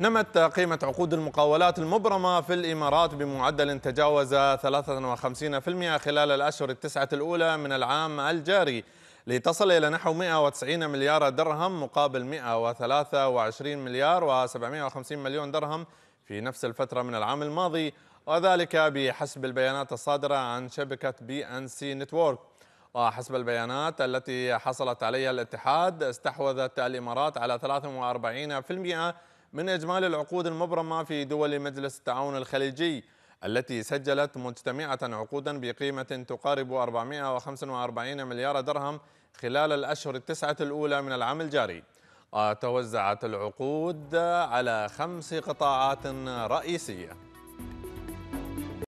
نمت قيمة عقود المقاولات المبرمة في الإمارات بمعدل تجاوز 53% خلال الأشهر التسعة الأولى من العام الجاري لتصل إلى نحو 190 مليار درهم مقابل 123 مليار و750 مليون درهم في نفس الفترة من العام الماضي وذلك بحسب البيانات الصادرة عن شبكة BNC Network. وحسب البيانات التي حصلت عليها الاتحاد استحوذت الإمارات على 43% من إجمالي العقود المبرمة في دول مجلس التعاون الخليجي التي سجلت مجتمعة عقودا بقيمة تقارب 445 مليار درهم خلال الأشهر التسعة الأولى من العام الجاري. وتوزعت العقود على خمس قطاعات رئيسية.